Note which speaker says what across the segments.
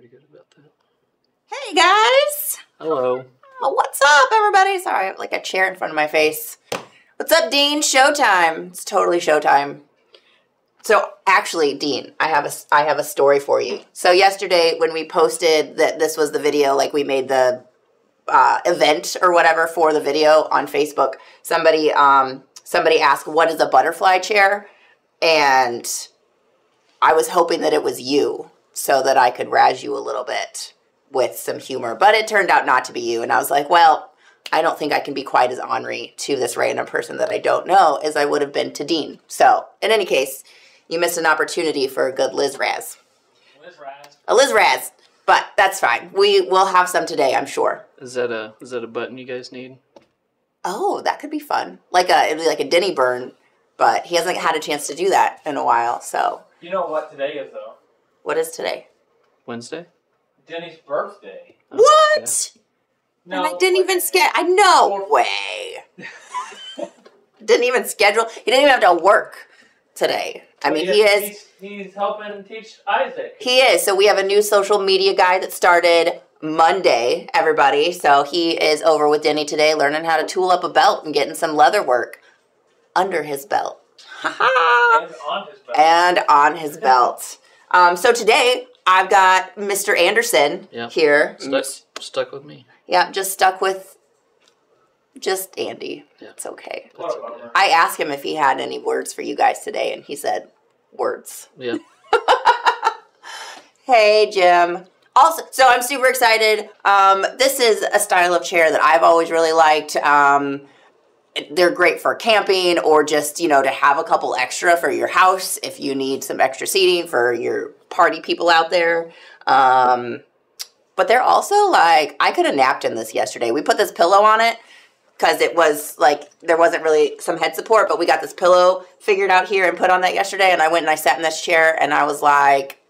Speaker 1: pretty good about that.
Speaker 2: Hey guys!
Speaker 1: Hello.
Speaker 2: Oh, what's up, everybody? Sorry, I have like a chair in front of my face. What's up, Dean? Showtime. It's totally showtime. So actually, Dean, I have a I have a story for you. So yesterday, when we posted that this was the video, like we made the uh, event or whatever for the video on Facebook, somebody um, somebody asked, "What is a butterfly chair?" And I was hoping that it was you, so that I could razz you a little bit with some humor. But it turned out not to be you, and I was like, "Well, I don't think I can be quite as ornery to this random person that I don't know as I would have been to Dean." So, in any case, you missed an opportunity for a good Liz Raz.
Speaker 3: Liz Raz.
Speaker 2: A Liz Raz. But that's fine. We will have some today, I'm sure.
Speaker 1: Is that a is that a button you guys need?
Speaker 2: Oh, that could be fun. Like a it'd be like a Denny burn, but he hasn't had a chance to do that in a while. So,
Speaker 3: You know what today is though?
Speaker 2: What is today?
Speaker 1: Wednesday?
Speaker 3: Denny's birthday.
Speaker 1: Oh,
Speaker 2: What?
Speaker 3: No,
Speaker 2: and I didn't even schedule. I no way. didn't even schedule. He didn't even have to work today. I mean, he is.
Speaker 3: He's, he's helping teach Isaac.
Speaker 2: He is. So we have a new social media guy that started Monday, everybody. So he is over with Denny today learning how to tool up a belt and getting some leather work under his belt. Ha-ha.
Speaker 3: and on his back.
Speaker 2: and on his belt. Um, so today I've got Mr. Anderson
Speaker 1: Yeah.
Speaker 2: here.
Speaker 1: Stuck stuck with me.
Speaker 2: Yeah, just stuck with just Andy.
Speaker 1: Yeah.
Speaker 2: It's okay.
Speaker 3: What a.
Speaker 2: I asked him if he had any words for you guys today, and he said words.
Speaker 1: Yeah.
Speaker 2: Hey, Jim. Also, so I'm super excited. Um, this is a style of chair that I've always really liked. Um, they're great for camping or just, you know, to have a couple extra for your house if you need some extra seating for your party people out there. Um, but they're also like, I could have napped in this yesterday. We put this pillow on it because it was like there wasn't really some head support, but we got this pillow figured out here and put on that yesterday. And I went and I sat in this chair and I was like,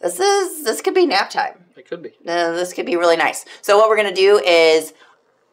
Speaker 2: this is this could be nap time.
Speaker 1: It could be.
Speaker 2: Uh, this could be really nice. So what we're gonna do is,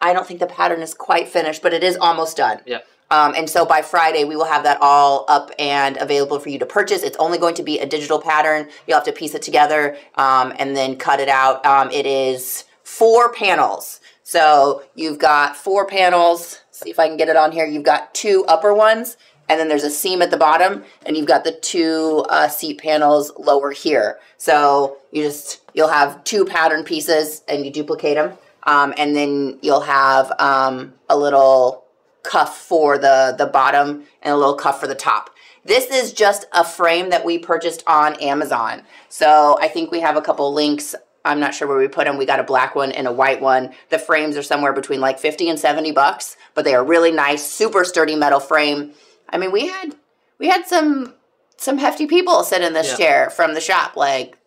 Speaker 2: I don't think the pattern is quite finished, but it is almost done.
Speaker 1: Yeah.
Speaker 2: Um, and so by Friday, we will have that all up and available for you to purchase. It's only going to be a digital pattern. You'll have to piece it together um, and then cut it out. Um, it is four panels. So you've got four panels. See if I can get it on here. You've got two upper ones, and then there's a seam at the bottom, and you've got the two uh, seat panels lower here. So you just you'll have two pattern pieces, and you duplicate them, um, and then you'll have um, a little cuff for the the bottom and a little cuff for the top. This is just a frame that we purchased on Amazon. So I think we have a couple links. I'm not sure where we put them. We got a black one and a white one. The frames are somewhere between like 50 and 70 bucks, but they are really nice, super sturdy metal frame. I mean, we had we had some some hefty people sit in this
Speaker 1: Yeah.
Speaker 2: chair from the shop, like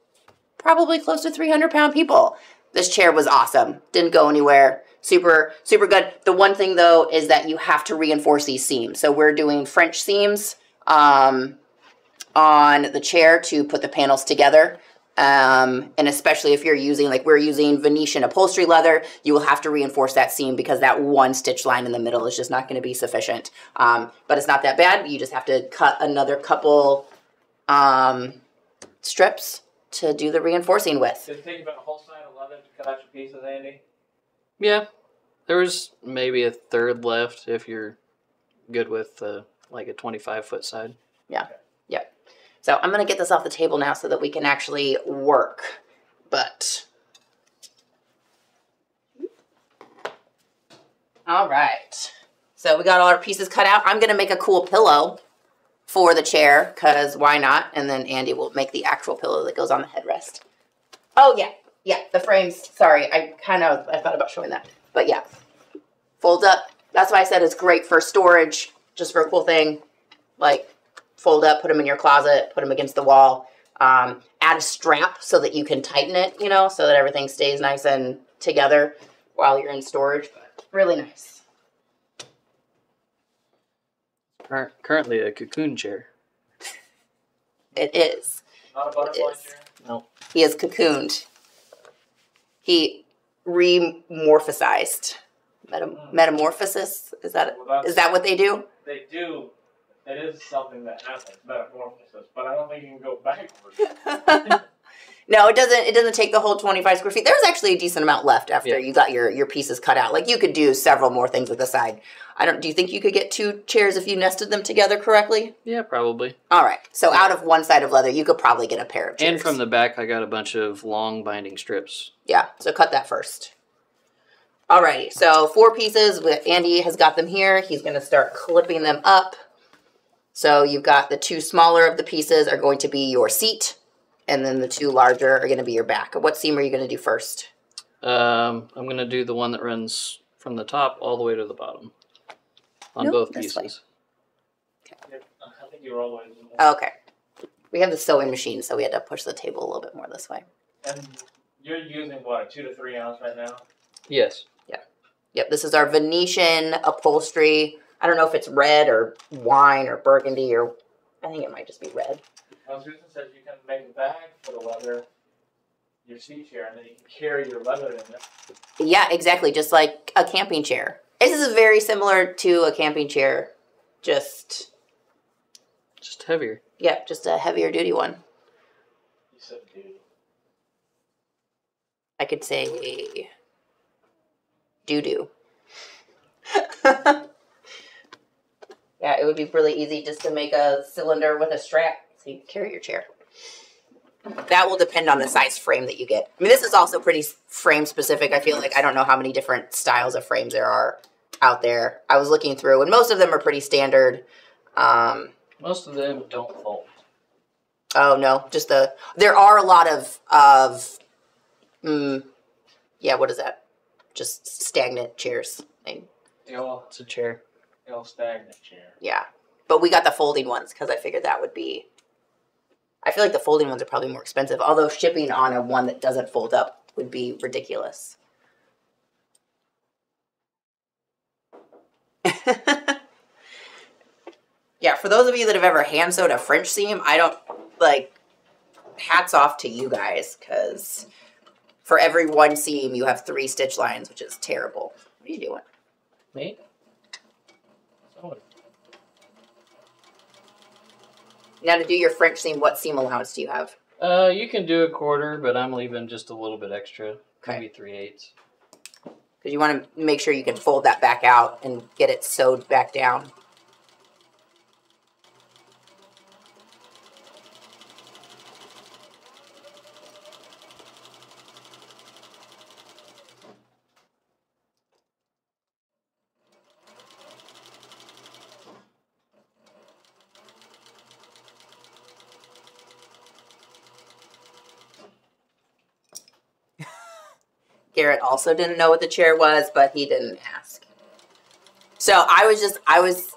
Speaker 2: probably close to 300 pound people. This chair was awesome. Didn't go anywhere. Super, super good. The one thing though is that you have to reinforce these seams. So we're doing French seams um, on the chair to put the panels together. Um, and especially if you're using, like we're using Venetian upholstery leather, you will have to reinforce that seam because that one stitch line in the middle is just not going to be sufficient. Um, but it's not that bad. You just have to cut another couple um, strips to do the reinforcing with.
Speaker 3: Did it take about a whole side of leather to cut out your pieces, Andy?
Speaker 1: Yeah. There was maybe a third left if you're good with uh, like a 25 foot side.
Speaker 2: Yeah. Yep. So I'm going to get this off the table now so that we can actually work. But. All right. So we got all our pieces cut out. I'm going to make a cool pillow for the chair because why not? And then Andy will make the actual pillow that goes on the headrest. Oh, yeah. Yeah. The frames. Sorry. I kind of I thought about showing that. But yeah. Fold up. That's why I said it's great for storage, just for a cool thing. Like fold up, put them in your closet, put them against the wall. Um, add a strap so that you can tighten it, you know, so that everything stays nice and together while you're in storage. But really nice.
Speaker 1: Currently a cocoon chair.
Speaker 2: It is.
Speaker 3: Not a butterfly chair?
Speaker 1: No.
Speaker 2: He is cocooned. He remorphosized. Meta- hmm. metamorphosis is that
Speaker 3: Well, that's-
Speaker 2: is that what they do?
Speaker 3: They do. It is something that happens, metamorphosis, but I don't think you can go backwards.
Speaker 2: No, it doesn't. It doesn't take the whole twenty five square feet. There's actually a decent amount left after
Speaker 1: Yeah.
Speaker 2: you got your your pieces cut out. Like you could do several more things with the side. I don't. Do you think you could get two chairs if you nested them together correctly?
Speaker 1: Yeah, probably.
Speaker 2: All right. So out of one side of leather, you could probably get a pair of chairs.
Speaker 1: And from the back, I got a bunch of long binding strips.
Speaker 2: yeah. So cut that first. Alrighty. So four pieces. With Andy has got them here. He's going to start clipping them up. So you've got the two smaller of the pieces are going to be your seat, and then the two larger are going to be your back. What seam are you going to do first?
Speaker 1: Um, I'm gonna do the one that runs from the top all the way to the bottom on
Speaker 2: Nope,
Speaker 1: both
Speaker 2: this way.
Speaker 1: pieces.
Speaker 3: I think you were always.
Speaker 2: Okay. We have the sewing machine, so we had to push the table a little bit more this way.
Speaker 3: And you're using what, two to three ounce right now?
Speaker 1: Yes. Yeah.
Speaker 2: Yep, this is our Venetian upholstery. I don't know if it's red or wine or burgundy or I think it might just be red.
Speaker 3: Oh, well, Susan says you can make a bag for the leather, your seat chair, and then you can carry your leather in it.
Speaker 2: Yeah, exactly, just like a camping chair. This is very similar to a camping chair, just
Speaker 1: Just heavier.
Speaker 2: yeah, just a heavier duty one.
Speaker 3: You said, dude.
Speaker 2: I could say doo doo. yeah, it would be really easy just to make a cylinder with a strap so you can carry your chair. That will depend on the size frame that you get. I mean, this is also pretty frame specific. I feel like I don't know how many different styles of frames there are out there. I was looking through, and most of them are pretty standard. Um,
Speaker 1: Most of them don't fold.
Speaker 2: Oh no, just the there are a lot of of mm, yeah, what is that? Just stagnant chairs. They-
Speaker 3: The old,
Speaker 1: It's a chair.
Speaker 3: the old stagnant chair.
Speaker 2: yeah. But we got the folding ones because I figured that would be I feel like the folding ones are probably more expensive, although shipping on a one that doesn't fold up would be ridiculous. yeah, for those of you that have ever hand sewed a French seam, I don't like hats off to you guys because for every one seam you have three stitch lines, which is terrible. What are you doing?
Speaker 1: Me?
Speaker 2: Now to do your French seam, what seam allowance do you have?
Speaker 1: Uh, you can do a quarter, but I'm leaving just a little bit extra.
Speaker 2: Okay.
Speaker 1: Maybe three eighths.
Speaker 2: Because you want to make sure you can fold that back out and get it sewed back down. Garrett also didn't know what the chair was, but he didn't ask. So I was just, I was,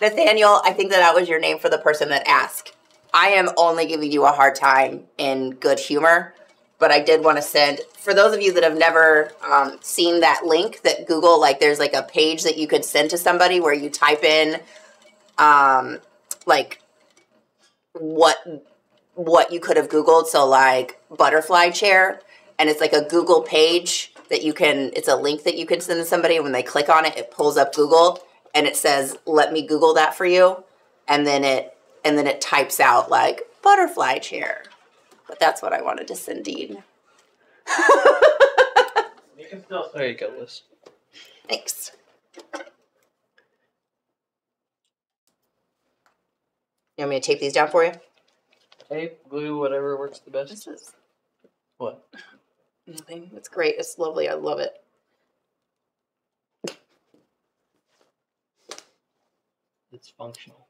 Speaker 2: Nathaniel, I think that that was your name for the person that asked. I am only giving you a hard time in good humor, but I did want to send, for those of you that have never um, seen that link that Google, like there's like a page that you could send to somebody where you type in, um, like, what what you could have googled so like butterfly chair and it's like a google page that you can it's a link that you can send to somebody. And when they click on it it pulls up google and it says let me google that for you. And then it and then it types out like butterfly chair. But that's what i wanted to send dean.
Speaker 3: You can still
Speaker 1: There you go, Liz.
Speaker 2: thanks. You want me to tape these down for you?
Speaker 1: Tape, glue, whatever works the best.
Speaker 2: this is
Speaker 1: What?
Speaker 2: Nothing it's great it's lovely i love it
Speaker 1: It's functional.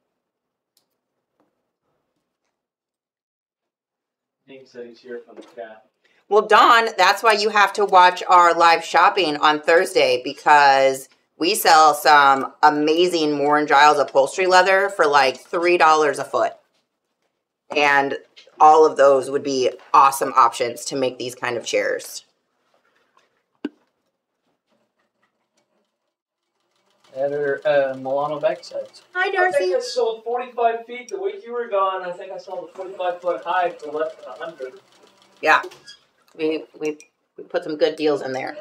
Speaker 3: Dean said he's here for the cat.
Speaker 2: Well, Don, that's why you have to watch our live shopping on Thursday because we sell some amazing Moore and Giles upholstery leather for like $3 a foot. And all of those would be awesome options to make these kind of chairs.
Speaker 1: At her uh, Milano backsides.
Speaker 2: Hi,
Speaker 3: I think I sold 45 feet the week you were gone. I think I sold a 45 foot high for less than 100.
Speaker 2: Yeah. We, we, we put some good deals in there.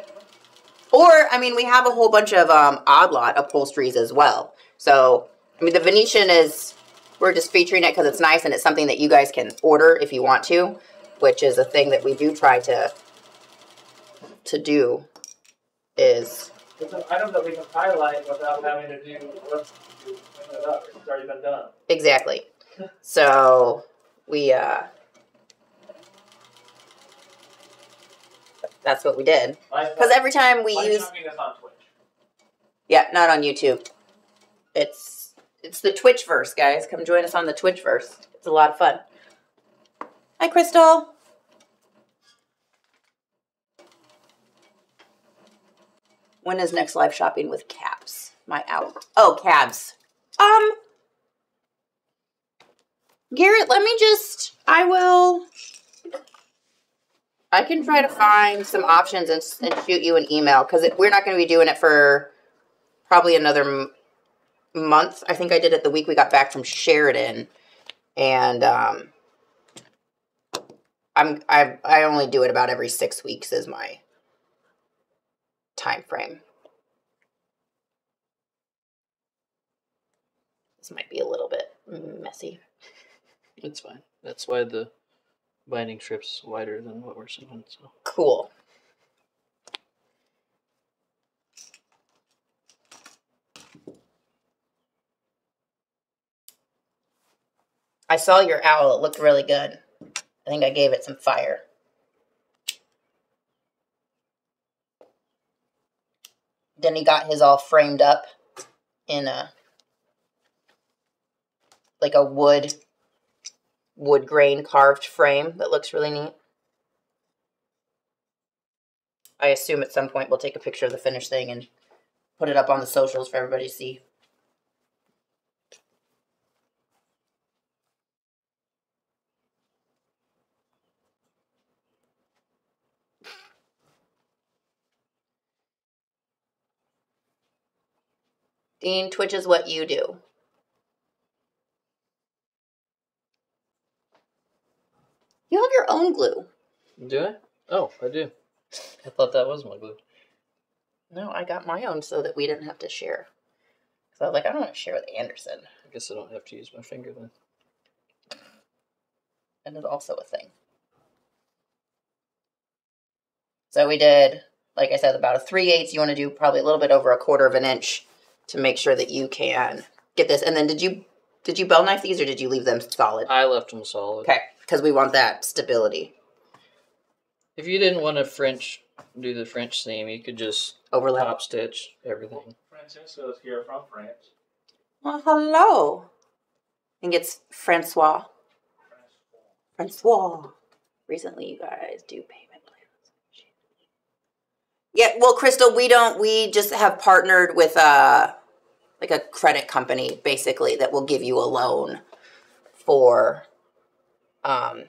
Speaker 2: Or, I mean, we have a whole bunch of um, odd lot upholsteries as well. So, I mean, the Venetian is we're just featuring it because it's nice and it's something that you guys can order if you want to, which is a thing that we do try to to do. Is
Speaker 3: It's an item that we can highlight without having to do work to clean it up. It's already been done.
Speaker 2: exactly. So we uh, that's what we did because every time we use
Speaker 3: shopping is on Twitch.
Speaker 2: Yeah, not on YouTube. It's it's the Twitch verse, guys. Come join us on the Twitch verse. It's a lot of fun. Hi, Crystal. When is next live shopping with cabs? My out. Oh, cabs. Um, Garrett, let me just. I will. I can try to find some options and, and shoot you an email because we're not going to be doing it for probably another month. I think I did it the week we got back from Sheridan, and um, I'm I I only do it about every six weeks is my time frame. This might be a little bit messy.
Speaker 1: It's fine. That's why the binding strip's wider than what we're seeing. So
Speaker 2: Cool. I saw your owl. It looked really good. I think I gave it some fire. Then he got his all framed up in a like a wood wood grain carved frame that looks really neat. I assume at some point we'll take a picture of the finished thing and put it up on the socials for everybody to see. Dean, Twitch is what you do. You have your own glue.
Speaker 1: do I? Oh, I do. I thought that was my glue.
Speaker 2: No, I got my own so that we didn't have to share. So I was like, I don't want to share with Anderson.
Speaker 1: I guess I don't have to use my finger then.
Speaker 2: And it's also a thing. So we did, like I said, about a three eighths. You want to do probably a little bit over a quarter of an inch to make sure that you can get this. And then did you did you bell knife these or did you leave them solid?
Speaker 1: I left them solid.
Speaker 2: Okay, because we want that stability.
Speaker 1: If you didn't want to French do the French seam, you could just
Speaker 2: Overlap.
Speaker 1: top stitch everything.
Speaker 3: Francisco is here from France.
Speaker 2: Well, hello. I think it's Francois. Francois. Recently, you guys do payment plans. Yeah, well, Crystal, we don't. We just have partnered with a like a credit company, basically, that will give you a loan for um,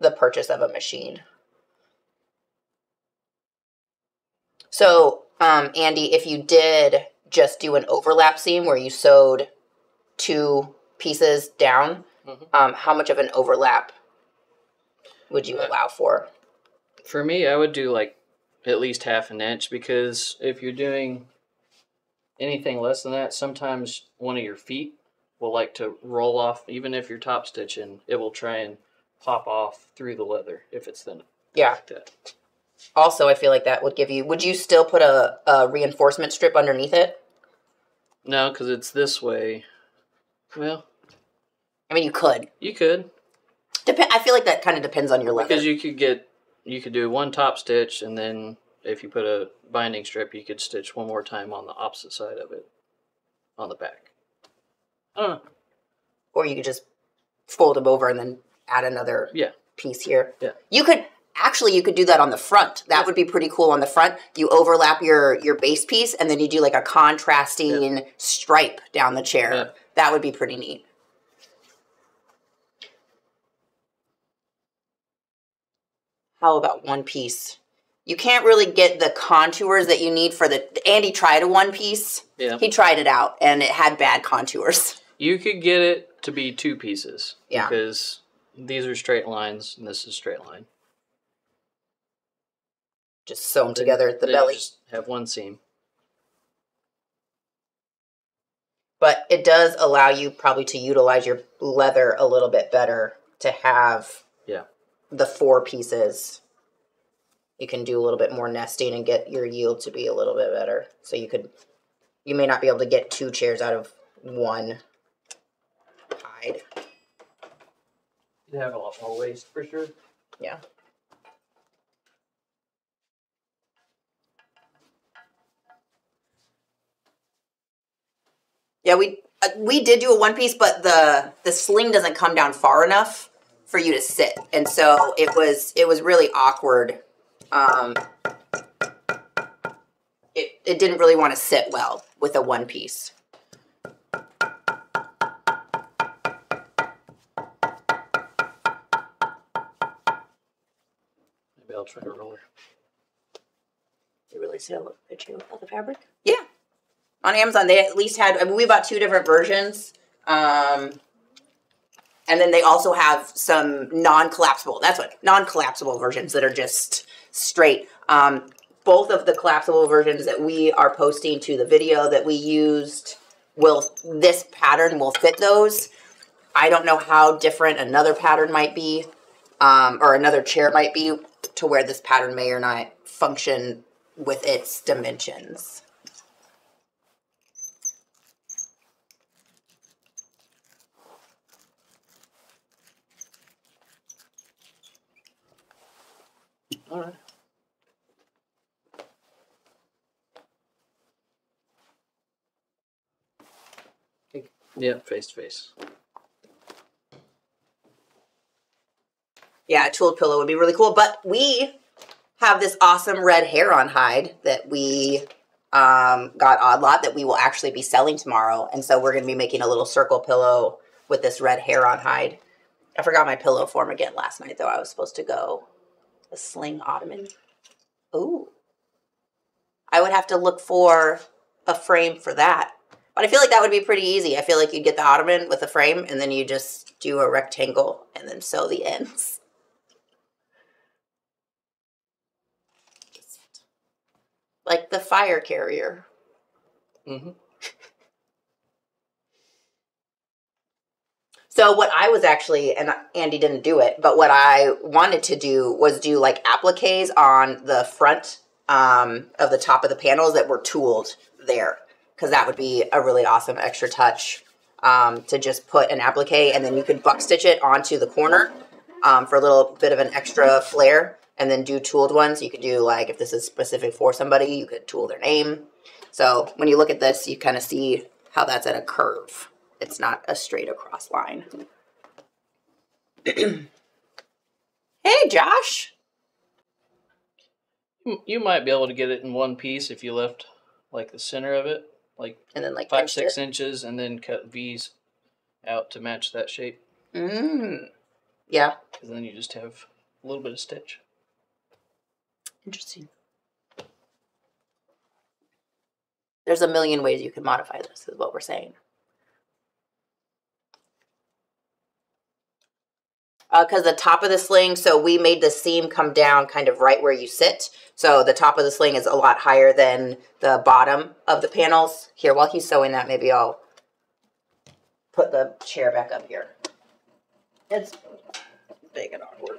Speaker 2: the purchase of a machine. So, um, Andy, if you did just do an overlap seam where you sewed two pieces down,
Speaker 1: Mhm.
Speaker 2: um, how much of an overlap would you
Speaker 1: Uh,
Speaker 2: allow for?
Speaker 1: For me, I would do like at least half an inch because if you're doing anything less than that, sometimes one of your feet will like to roll off. Even if you're top stitching, it will try and pop off through the leather if it's thin
Speaker 2: Yeah.
Speaker 1: like that.
Speaker 2: Also, I feel like that would give you. Would you still put a, a reinforcement strip underneath it?
Speaker 1: No, because it's this way. Well,
Speaker 2: I mean, you could.
Speaker 1: you could
Speaker 2: Dep- I feel like that kind of depends on your leather.
Speaker 1: because you could get you could do one top stitch and then if you put a binding strip, you could stitch one more time on the opposite side of it on the back. I don't know.
Speaker 2: or you could just fold them over and then add another
Speaker 1: Yeah.
Speaker 2: piece here.
Speaker 1: Yeah.
Speaker 2: You could actually you could do that on the front. That
Speaker 1: Yeah.
Speaker 2: would be pretty cool on the front. You overlap your your base piece and then you do like a contrasting stripe down the chair.
Speaker 1: Yeah.
Speaker 2: That would be pretty neat. How about one piece? You can't really get the contours that you need for the Andy tried a one piece.
Speaker 1: Yeah.
Speaker 2: He tried it out and it had bad contours.
Speaker 1: You could get it to be two pieces.
Speaker 2: Yeah.
Speaker 1: Because these are straight lines and this is straight line.
Speaker 2: Just sew them together at the belly.
Speaker 1: Have one seam.
Speaker 2: but it does allow you probably to utilize your leather a little bit better to have. The four pieces. You can do a little bit more nesting and get your yield to be a little bit better. So you could, you may not be able to get two chairs out of one hide.
Speaker 1: You have a lot more waste for sure.
Speaker 2: Yeah. Yeah, we uh, we did do a one piece, but the the sling doesn't come down far enough for you to sit, and so it was it was really awkward. Um, it it didn't really want to sit well with a one piece.
Speaker 1: Maybe I'll try a roller.
Speaker 4: You really sell a chair without the fabric?
Speaker 2: Yeah. On Amazon, they at least had, I mean, we bought two different versions. Um, and then they also have some non collapsible, that's what, non collapsible versions that are just straight. Um, both of the collapsible versions that we are posting to the video that we used will, this pattern will fit those. I don't know how different another pattern might be, um, or another chair might be, to where this pattern may or not function with its dimensions.
Speaker 1: All right. Yeah, face to face.
Speaker 2: Yeah, a tooled pillow would be really cool. But we have this awesome red hair on hide that we um, got odd lot that we will actually be selling tomorrow. And so we're going to be making a little circle pillow with this red hair on hide. I forgot my pillow form again last night, though. I was supposed to go sling ottoman. Ooh. I would have to look for a frame for that. But I feel like that would be pretty easy. I feel like you'd get the ottoman with a frame and then you just do a rectangle and then sew the ends. Like the fire carrier.
Speaker 1: Mm-hmm.
Speaker 2: So what I was actually, and Andy didn't do it, but what I wanted to do was do like appliques on the front um, of the top of the panels that were tooled there, because that would be a really awesome extra touch um, to just put an applique, and then you could buck stitch it onto the corner um, for a little bit of an extra flair, and then do tooled ones. You could do like if this is specific for somebody, you could tool their name. So when you look at this, you kind of see how that's at a curve. It's not a straight across line. hey, Josh.
Speaker 1: You- You might be able to get it in one piece if you left like the center of it, like
Speaker 2: And then like
Speaker 1: five, six
Speaker 2: it.
Speaker 1: inches, and then cut V's out to match that shape.
Speaker 2: Mm. Yeah.
Speaker 1: Because then you just have a little bit of stitch.
Speaker 2: Interesting. There's a million ways you can modify this, is what we're saying. Because Uh, the top of the sling, so we made the seam come down kind of right where you sit. So the top of the sling is a lot higher than the bottom of the panels. Here, while he's sewing that, maybe I'll put the chair back up here. It's big and awkward.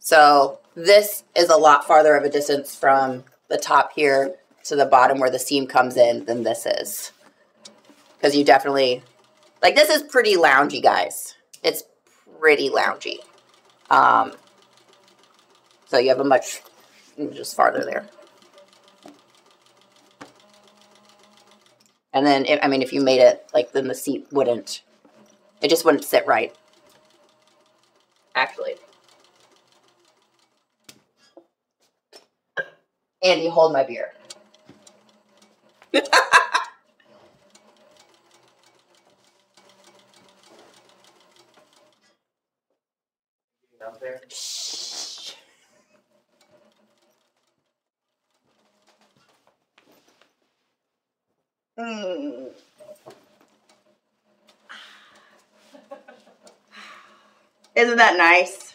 Speaker 2: So this is a lot farther of a distance from the top here to the bottom where the seam comes in than this is. Because you definitely, like this is pretty loungy, guys. It's pretty loungy. Um, so you have a much, just farther there. And then, I mean, if you made it, like, then the seat wouldn't, it just wouldn't sit right. Actually. Andy, hold my beer.
Speaker 3: Out there.
Speaker 2: Mm. Isn't that nice?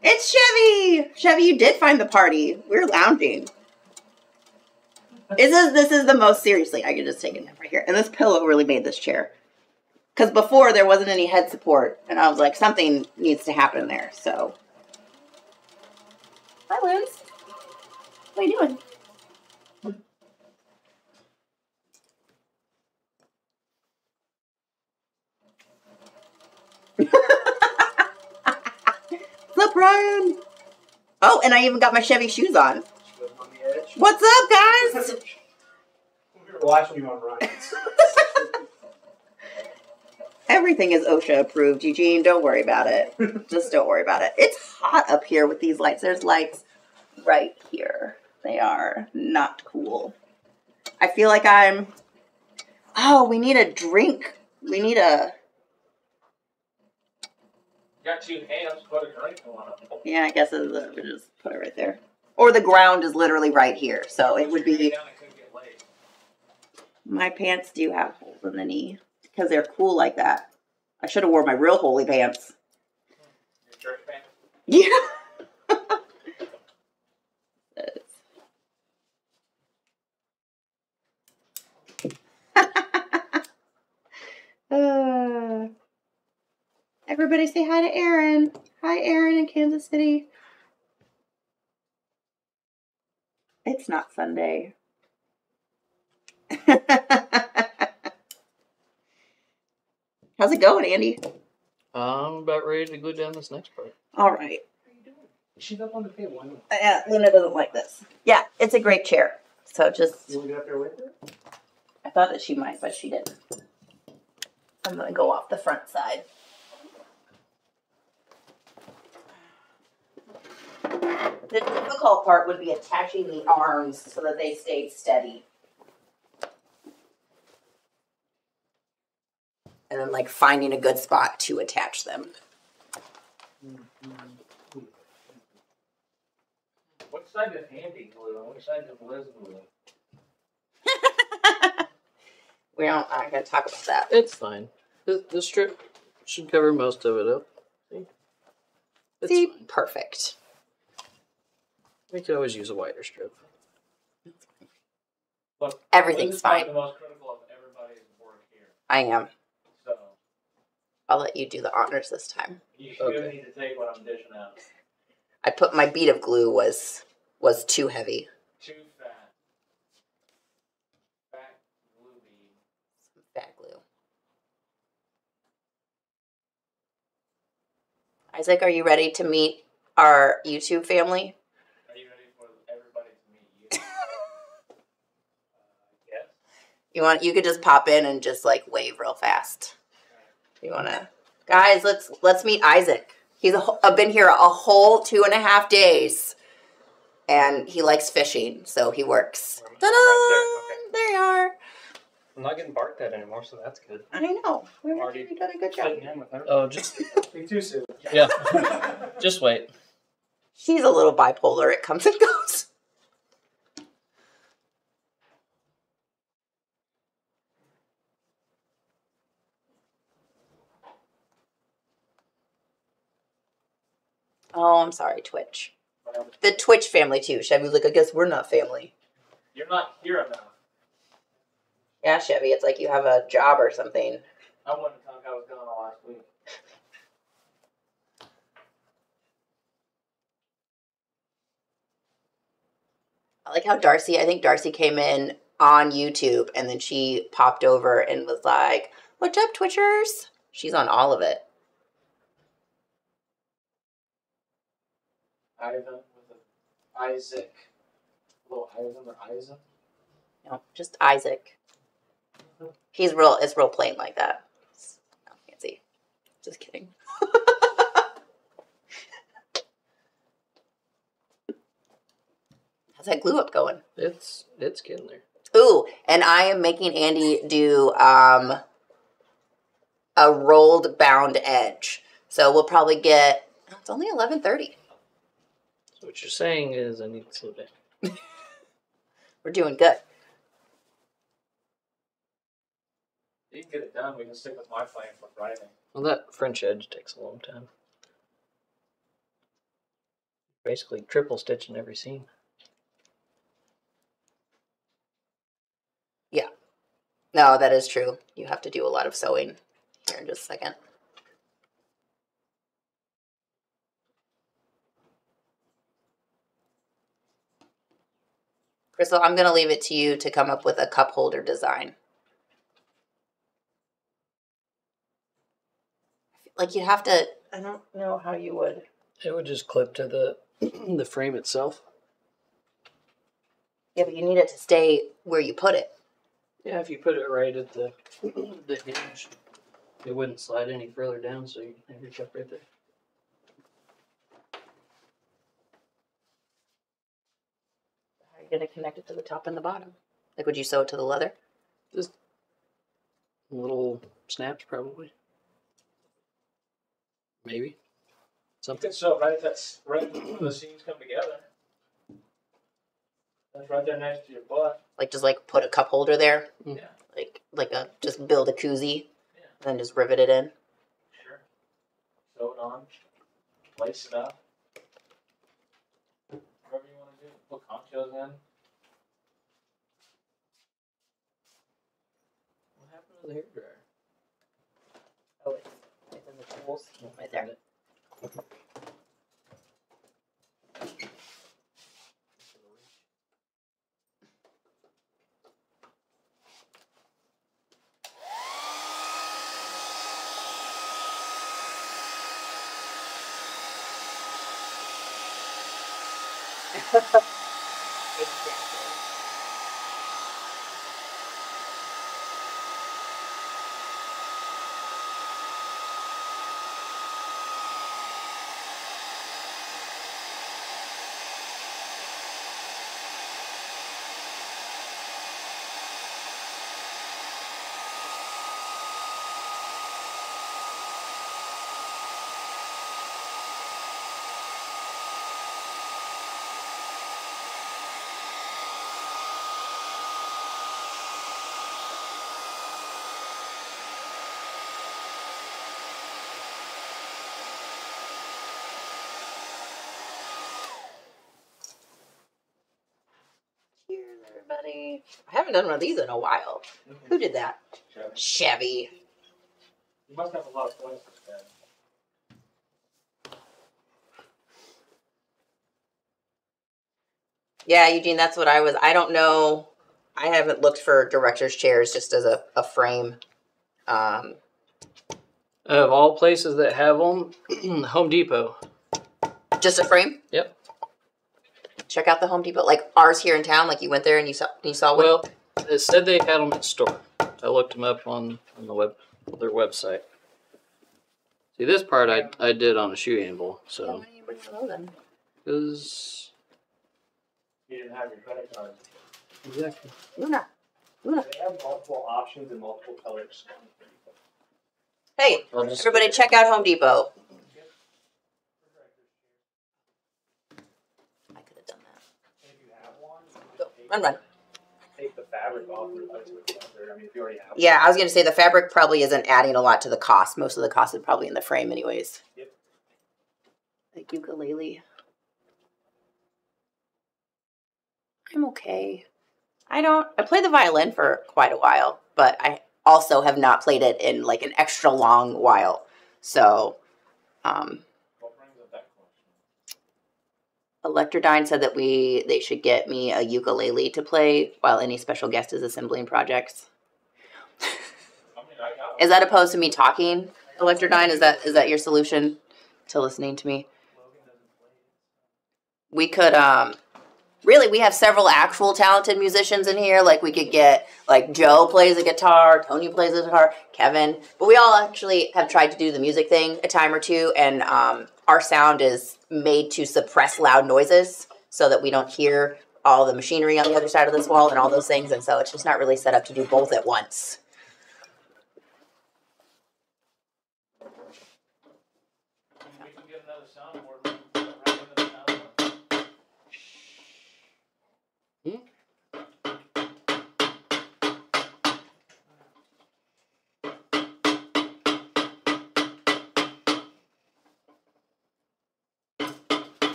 Speaker 2: It's Chevy! Chevy, you did find the party. We're lounging. This is this is the most seriously. I could just take a nap right here. And this pillow really made this chair. Because before there wasn't any head support, and I was like, something needs to happen there. So, hi, Liz. What are you doing? Ryan? Oh, and I even got my Chevy shoes on.
Speaker 5: On.
Speaker 2: What's up, guys?
Speaker 5: We were watching you on Ryan's.
Speaker 2: Everything is OSHA approved, Eugene. Don't worry about it. Just don't worry about it. It's hot up here with these lights. There's lights right here. They are not cool. I feel like I'm. Oh, we need a drink. We need a.
Speaker 3: Got two hands, put a drink of them.
Speaker 2: Yeah, I guess it's a, we just put it right there. Or the ground is literally right here, so it would
Speaker 3: Put your knee
Speaker 2: be. My pants do have holes in the knee because they're cool like that. I should have wore my real holy pants.
Speaker 3: Your church pants.
Speaker 2: Yeah. uh, everybody say hi to Aaron. Hi, Aaron in Kansas City. It's not Sunday. How's it going, Andy?
Speaker 1: I'm about ready to go down this next part.
Speaker 2: All right.
Speaker 5: She's up on the table. I know.
Speaker 2: Uh, yeah, Luna doesn't like this. Yeah, it's a great chair. So just,
Speaker 5: You want to get up there with her?
Speaker 2: I thought that she might, but she didn't. I'm gonna go off the front side. The difficult part would be attaching the arms so that they stayed steady. And then like finding a good spot to attach them.
Speaker 3: What side of Andy glue and which side of Liz glue?
Speaker 2: We don't, I'm not gonna talk about that.
Speaker 1: It's fine. The, the strip should cover most of it up. See? It's
Speaker 2: See,
Speaker 1: fine.
Speaker 2: perfect.
Speaker 1: We could always use a wider strip.
Speaker 3: Look,
Speaker 2: Everything's
Speaker 3: Liz is
Speaker 2: fine.
Speaker 3: the most critical of everybody's work here.
Speaker 2: I am.
Speaker 3: So
Speaker 2: I'll let you do the honors this time.
Speaker 3: you
Speaker 1: Okay.
Speaker 3: need to take what I'm dishing out.
Speaker 2: I put my bead of glue was was too heavy.
Speaker 3: Too fat. Fat glue bead.
Speaker 2: Fat glue. Isaac, are you ready to meet our YouTube family?
Speaker 3: Are you ready for everybody to meet you? uh, yes.
Speaker 2: You want you could just pop in and just like wave real fast. You wanna guys? Let's let's meet Isaac. He's a, wh- been here a whole two and a half days, and he likes fishing, so he works.
Speaker 5: I'm
Speaker 2: Ta-da!
Speaker 5: right
Speaker 2: There you are.
Speaker 5: I'm not getting barked at anymore, so that's good.
Speaker 2: I know. We've
Speaker 5: Already
Speaker 2: already done a good job.
Speaker 5: Fitting in.
Speaker 1: Oh, just
Speaker 5: Me too soon.
Speaker 1: yeah. just wait.
Speaker 2: She's a little bipolar. It comes and goes. Oh, I'm sorry, Twitch. The Twitch family too. Chevy's like, I guess we're not family.
Speaker 3: You're not here enough.
Speaker 2: Yeah, Chevy, it's like you have a job or something.
Speaker 3: I wouldn't talk I was gone all last week.
Speaker 2: I like how Darcy, I think Darcy came in on YouTube and then she popped over and was like, What's up, Twitchers? She's on all of it.
Speaker 3: Ivan with an Isaac. Little Ivan or Isaac.
Speaker 2: No, just Isaac. He's real. It's real plain like that. It's not fancy. Just kidding. How's that glue up going?
Speaker 1: It's it's getting there.
Speaker 2: Ooh, and I am making Andy do um a rolled bound edge. So we'll probably get. It's only eleven thirty.
Speaker 1: So what you're saying is I need to slow down.
Speaker 2: We're doing good.
Speaker 3: You can get it done. We can stick with my plan for Friday.
Speaker 1: Well, that French edge takes a long time. Basically, triple stitching every seam. Yeah.
Speaker 2: No, that is true. You have to do a lot of sewing here in just a second. Crystal, I'm going to leave it to you to come up with a cup holder design. Like you'd have to, I don't know how you would.
Speaker 1: It would just clip to the the frame itself.
Speaker 2: Yeah, but you need it to stay where you put it.
Speaker 1: Yeah, if you put it right at the the hinge, it wouldn't slide any further down, so you have your cup right there.
Speaker 2: How are you going to connect it to the top and the bottom? Like, would you sew it to the leather?
Speaker 1: Just little snaps, probably. Maybe. Something.
Speaker 3: So right at that, right where the seams come together. That's right there next to your butt.
Speaker 2: Like, just like put a cup holder there?
Speaker 1: Mm.
Speaker 3: Yeah.
Speaker 2: Like, like a, just build a koozie
Speaker 3: Yeah.
Speaker 2: and then just rivet it in?
Speaker 3: Sure. Sew it on, lace it up. Whatever you
Speaker 1: What happened to the hair dryer?
Speaker 2: Oh, it's, it's in the tools. Right there. exactly. Cheers, everybody. I haven't done one of these in a while. Who did that?
Speaker 3: Sure.
Speaker 2: Chevy.
Speaker 3: You must have a lot of places then.
Speaker 2: Yeah, Eugene, that's what I was. I don't know. I haven't looked for director's chairs just as a, a frame. Um,
Speaker 1: Of all places that have them, Home Depot.
Speaker 2: just a frame?
Speaker 1: Yep.
Speaker 2: Check out the Home Depot. Like ours here in town, like you went there and you saw you saw one.
Speaker 1: Well, it said they had them in store. I looked them up on, on the web their website. See, this part I I did on a shoe anvil, so
Speaker 2: why don't you bring one of them?
Speaker 1: because
Speaker 3: You didn't have your credit card.
Speaker 1: exactly.
Speaker 2: Luna. Luna.
Speaker 5: They have multiple options and multiple colors.
Speaker 2: Hey, everybody check out Home Depot. I could have done that.
Speaker 5: If you have one,
Speaker 2: Go. Run,
Speaker 5: take the fabric off and replace it with leather. Mean, if you already have
Speaker 2: Yeah, I was gonna say the fabric probably isn't adding a lot to the cost. Most of the cost is probably in the frame, anyways.
Speaker 5: Yep.
Speaker 2: Like ukulele. I'm okay. I don't. I played the violin for quite a while, but I also have not played it in like an extra long while. So, um,
Speaker 3: What brings up that question?
Speaker 2: Electrodyne said that we they should get me a ukulele to play while any special guest is assembling projects. Is that opposed to me talking, Electrodyne? Is that is that your solution to listening to me? We could um really we have several actual talented musicians in here. Like we could get like Joe plays a guitar, Tony plays a guitar, Kevin. But we all actually have tried to do the music thing a time or two and um our sound is made to suppress loud noises so that we don't hear all the machinery on the other side of this wall and all those things and so it's just not really set up to do both at once.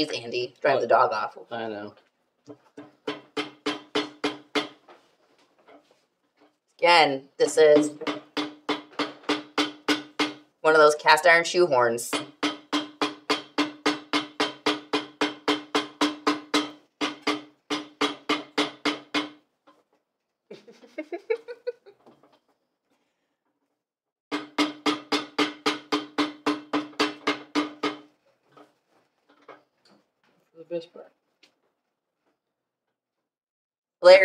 Speaker 2: Jeez, Andy, drive the dog off.
Speaker 1: I know.
Speaker 2: Again, this is one of those cast iron shoe horns.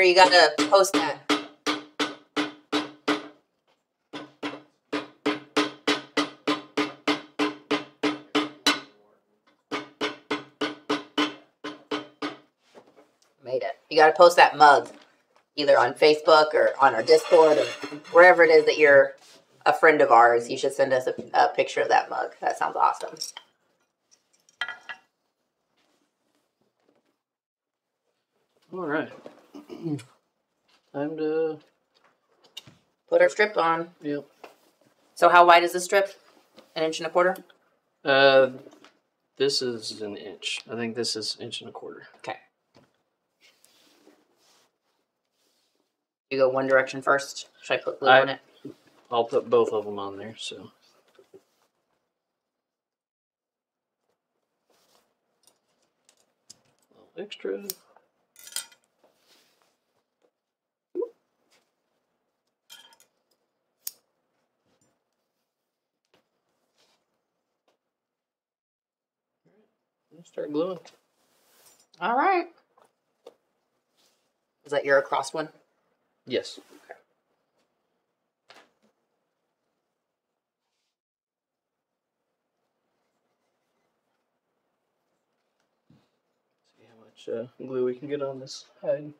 Speaker 2: You gotta post that. Made it. You gotta post that mug either on Facebook or on our Discord or wherever it is that you're a friend of ours. You should send us a, a picture of that mug. That sounds awesome.
Speaker 1: All right. Time to.
Speaker 2: Put our strip on.
Speaker 1: Yep.
Speaker 2: So, how wide is the strip? An inch and a quarter?
Speaker 1: Uh, this is an inch. I think this is inch and a quarter.
Speaker 2: Okay. You go one direction first. Should I put glue
Speaker 1: I-
Speaker 2: on it?
Speaker 1: I'll put both of them on there. So. Extra. Start gluing.
Speaker 2: All right. Is that your across one?
Speaker 1: Yes. Okay. See how much uh, glue we can get on this hide.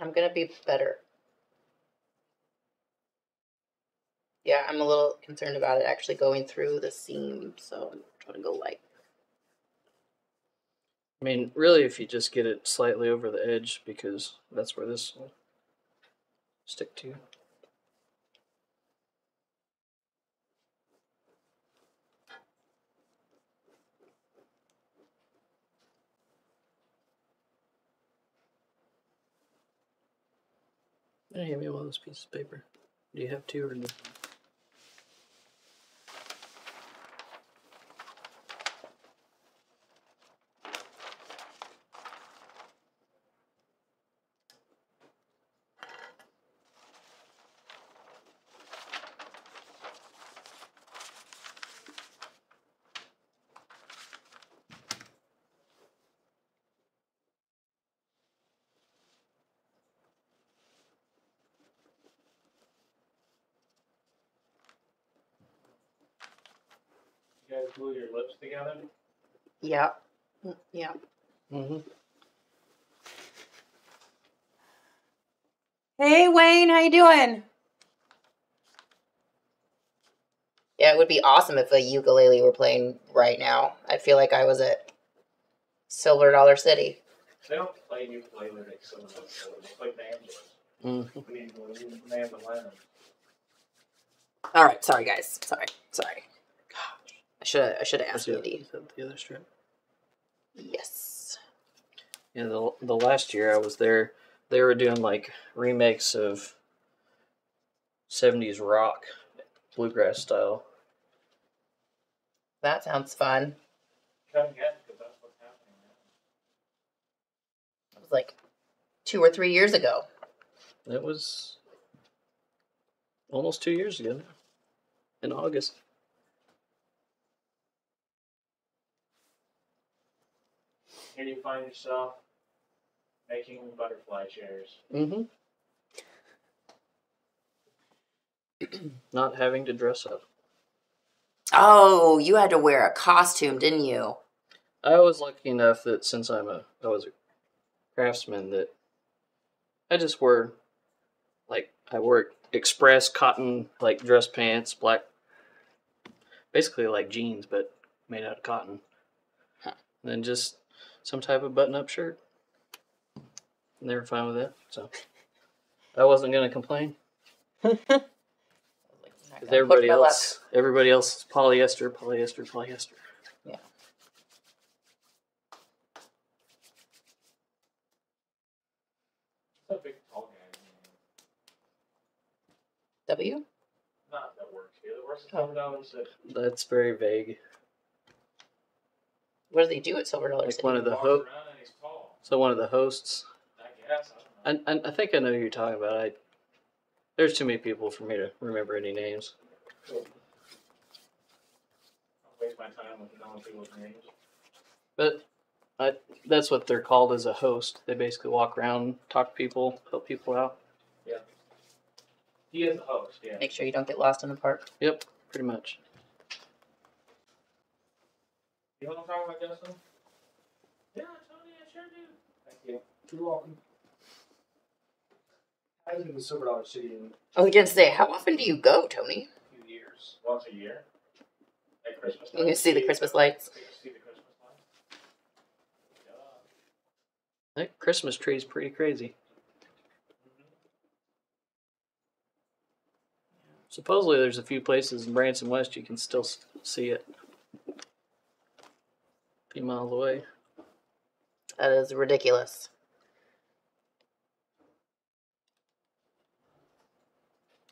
Speaker 2: I'm gonna be better. Yeah, I'm a little concerned about it actually going through the seam, so I'm to go light.
Speaker 1: I mean, really, if you just get it slightly over the edge, because that's where this will stick to. Hey, hand me one of those pieces of paper. Do you have two or?
Speaker 3: Glue your lips together?
Speaker 2: Yep. Yep.
Speaker 1: Mm-hmm.
Speaker 2: Hey Wayne, how you doing? Yeah, it would be awesome if a ukulele were playing right now. I feel like I was at Silver Dollar City.
Speaker 3: They don't play ukulele like some of those. They play banjos.
Speaker 1: Mm-hmm.
Speaker 3: We need we.
Speaker 2: All right, sorry guys. Sorry, sorry. I should I should have asked
Speaker 1: the,
Speaker 2: Andy.
Speaker 1: is that the other strip?
Speaker 2: Yes.
Speaker 1: Yeah, the the last year I was there, they were doing like remakes of '70s rock, bluegrass style.
Speaker 2: That sounds fun.
Speaker 3: Come again, because that's what's happening now.
Speaker 2: It was like two or three years ago.
Speaker 1: It was almost two years ago, in August.
Speaker 3: Here you find yourself making butterfly chairs.
Speaker 1: Mm-hmm. Not having to dress up.
Speaker 2: Oh, you had to wear a costume, didn't you?
Speaker 1: I was lucky enough that since I'm a I was a craftsman that I just wore like I wore express cotton like dress pants, black basically like jeans but made out of cotton.
Speaker 2: Huh.
Speaker 1: And then just some type of button-up shirt. And they were fine with that, so I wasn't gonna complain. Because everybody else, everybody else is polyester, polyester, polyester.
Speaker 2: Yeah. W?
Speaker 3: Not that works. That works.
Speaker 2: Oh.
Speaker 1: That's very vague.
Speaker 2: What do they do at Silver Dollar
Speaker 1: Like
Speaker 2: City?
Speaker 1: one of the
Speaker 3: Walks
Speaker 1: ho-
Speaker 3: around and he's tall.
Speaker 1: so one of the hosts.
Speaker 3: I guess. I don't.
Speaker 1: I, I, I think I know who you're talking about. I there's too many people for me to remember any names.
Speaker 3: Waste my time with knowing people's names.
Speaker 1: But I, that's what they're called as a host. They basically walk around, talk to people, help people out. Yeah.
Speaker 3: He is the host, yeah.
Speaker 2: Make sure you don't get lost in the park.
Speaker 1: Yep, pretty much.
Speaker 3: You know what I'm talking about, Justin? Yeah, Tony, I sure do. Thank you. You're welcome.
Speaker 5: I was in the Silver Dollar City in
Speaker 2: I was gonna say, how often do you go, Tony?
Speaker 5: a few years.
Speaker 3: Once a year. At Christmas
Speaker 2: You can see the Christmas lights.
Speaker 3: You can see the Christmas lights. Yeah.
Speaker 1: That Christmas tree's pretty crazy. Mm-hmm. Supposedly, there's a few places in Branson West you can still see it. A few miles away.
Speaker 2: That is ridiculous.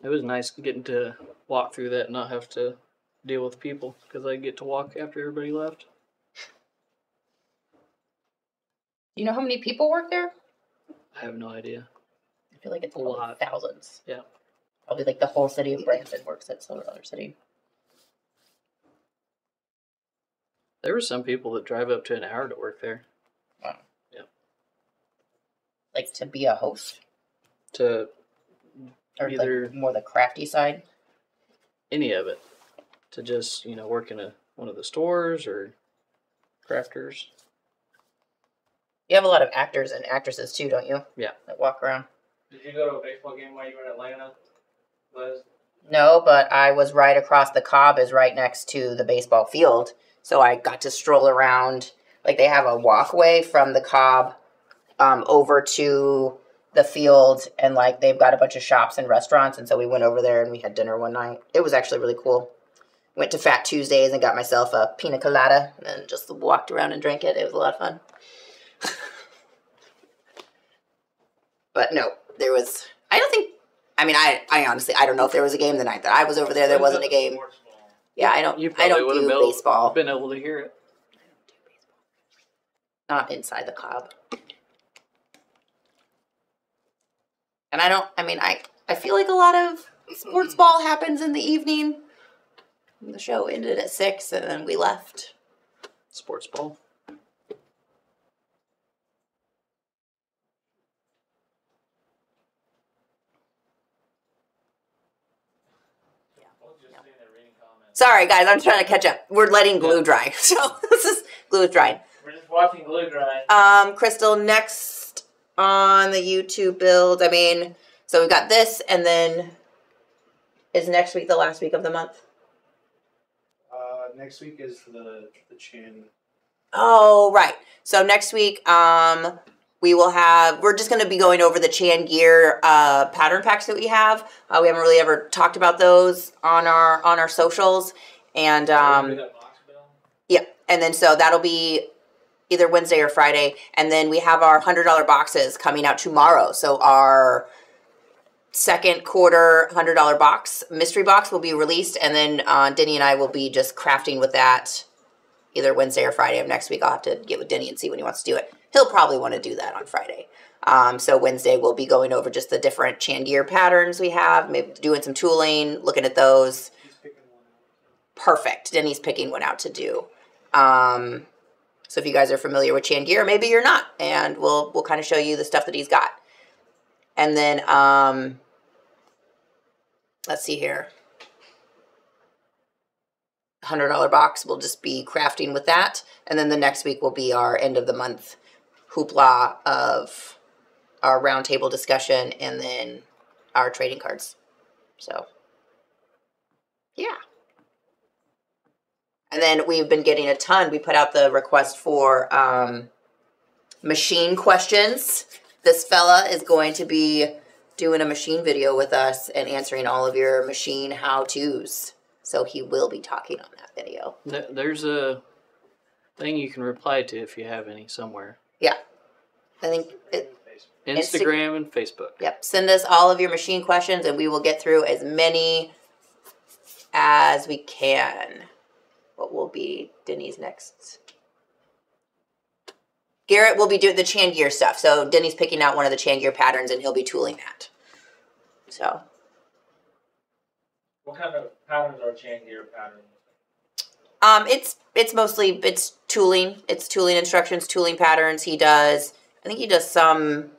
Speaker 1: It was nice getting to walk through that and not have to deal with people because I get to walk after everybody left.
Speaker 2: You know how many people work there?
Speaker 1: I have no idea.
Speaker 2: I feel like it's
Speaker 1: A lot.
Speaker 2: thousands.
Speaker 1: Yeah.
Speaker 2: Probably like the whole city of Branson works at Silver Dollar City.
Speaker 1: There were some people that drive up to an hour to work there Wow. Yeah.
Speaker 2: Like to be a host
Speaker 1: to
Speaker 2: or
Speaker 1: Either-
Speaker 2: like more the crafty side.
Speaker 1: any of it to just you know work in a one of the stores or crafters.
Speaker 2: You have a lot of actors and actresses too, don't you?
Speaker 1: Yeah.
Speaker 2: That walk around.
Speaker 3: Did you go to a baseball game while you were in Atlanta, Liz?
Speaker 2: No, but I was right across the Cobb is right next to the baseball field. So I got to stroll around. Like they have a walkway from the Cobb um, over to the field and like they've got a bunch of shops and restaurants and so we went over there and we had dinner one night. It was actually really cool. Went to Fat Tuesdays and got myself a pina colada and just walked around and drank it. It was a lot of fun. but no, there was I don't think I mean I I honestly I don't know if there was a game the night that I was over there. There wasn't a game. Yeah, I don't.
Speaker 1: You
Speaker 2: I don't do
Speaker 1: been,
Speaker 2: baseball.
Speaker 1: been able to hear it.
Speaker 2: Not do baseball. Not inside the club. And I don't. I mean, I I feel like a lot of sports ball happens in the evening. The show ended at six, and then we left.
Speaker 1: Sports ball.
Speaker 3: Well, just sitting there reading comments.
Speaker 2: Sorry, guys, I'm trying to catch up. We're letting glue dry, so this is glue is drying.
Speaker 3: We're just watching glue dry.
Speaker 2: Um, Crystal, next on the YouTube build. I mean, so we've got this, and then is next week the last week of the month?
Speaker 5: Uh, next week is the the Chin.
Speaker 2: Oh, right. So next week, um, we will have. We're just going to be going over the Chan Geer uh, pattern packs that we have. Uh, we haven't really ever talked about those on our on our socials, and um,
Speaker 3: Remember that box bill?
Speaker 2: yeah, and then so that'll be either Wednesday or Friday, and then we have our hundred dollar boxes coming out tomorrow. So our second quarter hundred dollar box mystery box will be released, and then uh, Denny and I will be just crafting with that either Wednesday or Friday of next week. I'll have to get with Denny and see when he wants to do it. He'll probably want to do that on Friday. Um, so Wednesday we'll be going over just the different Chan Geer patterns we have, maybe doing some tooling, looking at those perfect. Denny's picking one out to do. Um, so if you guys are familiar with Chan Geer, maybe you're not, and we'll we'll kind of show you the stuff that he's got. And then um, let's see here. Hundred dollar box. We'll just be crafting with that, and then the next week will be our end of the month hoopla of our roundtable discussion, and then our trading cards. So, yeah. And then we've been getting a ton. We put out the request for um, machine questions. This fella is going to be doing a machine video with us and answering all of your machine how to's. So he will be talking on that video.
Speaker 1: There's a thing you can reply to if you have any somewhere.
Speaker 2: Yeah. I think it,
Speaker 5: Facebook.
Speaker 1: Instagram and Facebook.
Speaker 2: Yep. Send us all of your machine questions and we will get through as many as we can. What will be Denny's next? Garrett will be doing the Chan Geer stuff. So Denny's picking out one of the Chan Geer patterns and he'll be tooling that. So
Speaker 3: What kind of patterns are Chan Geer patterns?
Speaker 2: Um it's it's mostly it's tooling. It's tooling instructions, tooling patterns. He does I think he does some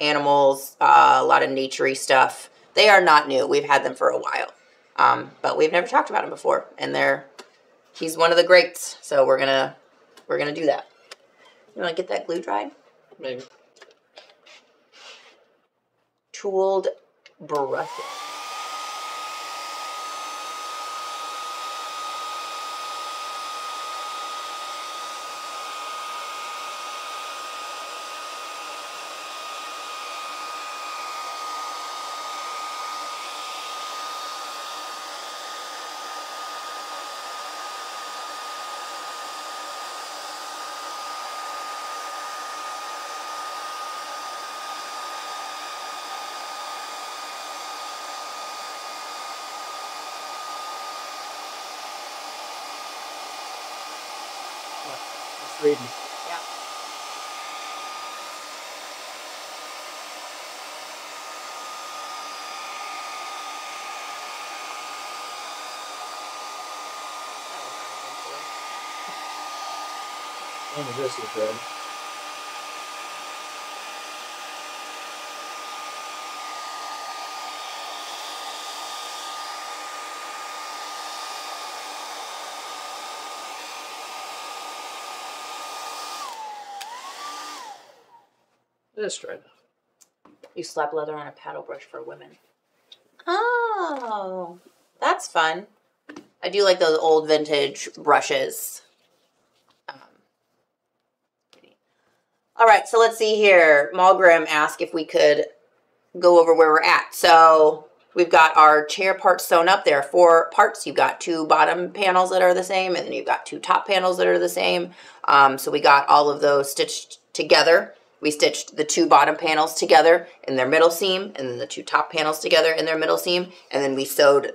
Speaker 2: animals, uh, a lot of naturey stuff. They are not new. We've had them for a while. Um, but we've never talked about him before, and they're he's one of the greats. So we're gonna we're gonna do that. You want to get that glue dried?
Speaker 1: Maybe.
Speaker 2: Tooled brushes.
Speaker 1: This is red. This right.
Speaker 4: You slap leather on a paddle brush for women.
Speaker 2: Oh, that's fun. I do like those old vintage brushes. All right, so let's see here. Malgrim asked if we could go over where we're at. So we've got our chair parts sewn up. There are four parts. You've got two bottom panels that are the same, and then you've got two top panels that are the same. Um, so we got all of those stitched together. We stitched the two bottom panels together in their middle seam, and then the two top panels together in their middle seam, and then we sewed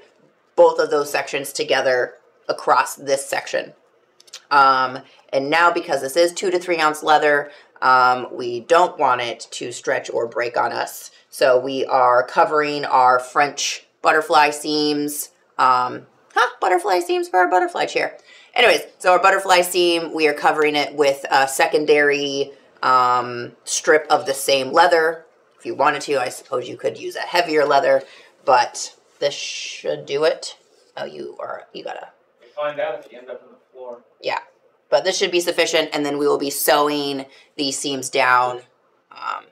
Speaker 2: both of those sections together across this section. Um, and now because this is two to three ounce leather, um, we don't want it to stretch or break on us. So we are covering our French butterfly seams. Um, huh, butterfly seams for our butterfly chair. Anyways, so our butterfly seam, we are covering it with a secondary um, strip of the same leather. If you wanted to, I suppose you could use a heavier leather, but this should do it. Oh, you are, you gotta
Speaker 3: You find out if you end up on the floor.
Speaker 2: yeah, but this should be sufficient, and then we will be sewing these seams down. Um,